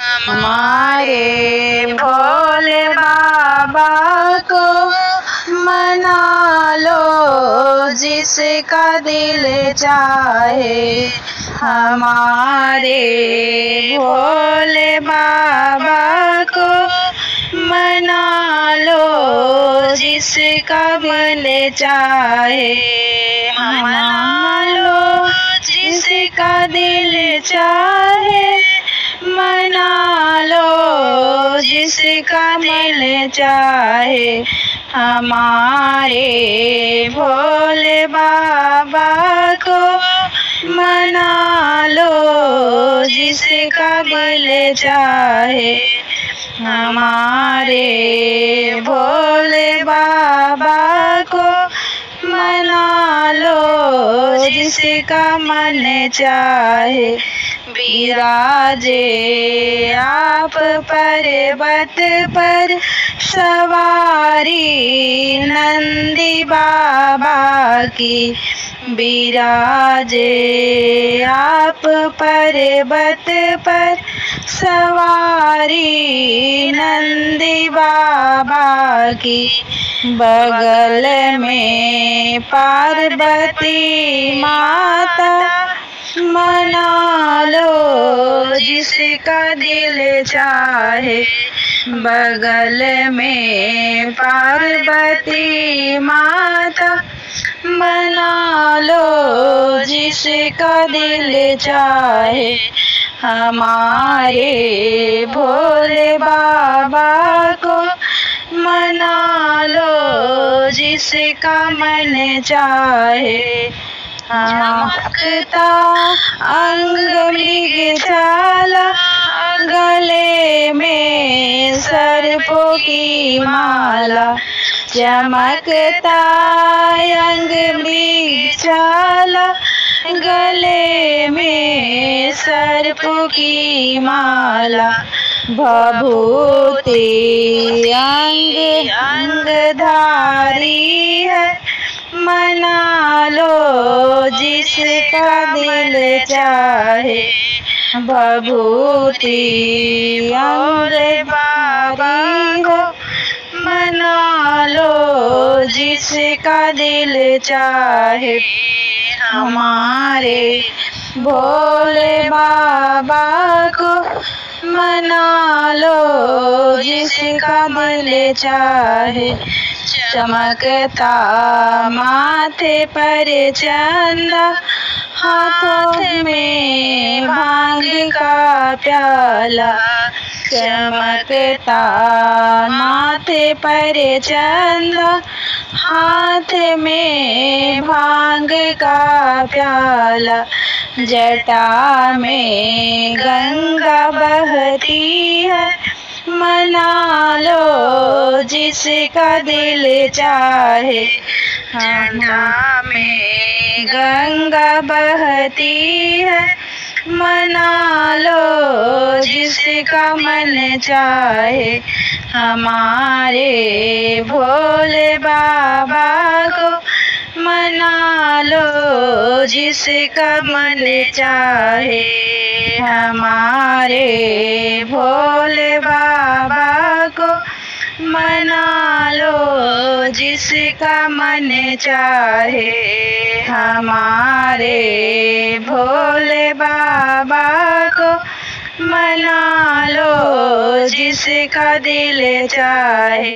हमारे भोले बाबा को मना लो, जिसका दिल चाहे। हमारे भोले बाबा को मना लो, जिसका दिल चाहे। मना लो, जिसका दिल चाहे। जिसका दिल चाहे हमारे भोले बाबा को मना लो जिसका दिल चाहे हमारे भोले बाबा को मना लो जिसका मन चाहे विराजे आप पर्वत पर सवारी, नंदी बाबा की विराजे आप पर्वत पर सवारी, नंदी बाबा की बगल में पार्वती माता मना लो जिसका दिल चाहे, बगल में पार्वती माता। मना लो जिसका दिल चाहे, हमारे भोले बाबा को। मना लो जिसका मन चाहे चमकता, अंग चाला गले में सर्पों की माला। चमकता, अंग चाला गले में सर्पों की माला। भभूति जिसका दिल चाहे भभूति और बारी हो मना लो जिसका दिल चाहे। हमारे भोले बाबा को मना लो जिसका दिल चाहे। चमकता माथे पर चंदा हाथ में भाँग का प्याला, चमकता माथे पर चंदा, हाथ में भाँग का प्याला, जटा में गंगा बहती है। मना लो जिसका दिल चाहे, ठंडा में गंगा बहती है। मना लो जिसका मन चाहे। हमारे भोले बाबा को मना लो जिसका मन चाहे। हमारे भोले बाबा मना लो जिसका मन चाहे हमारे। भोले बाबा को मना लो जिसका दिल चाहे।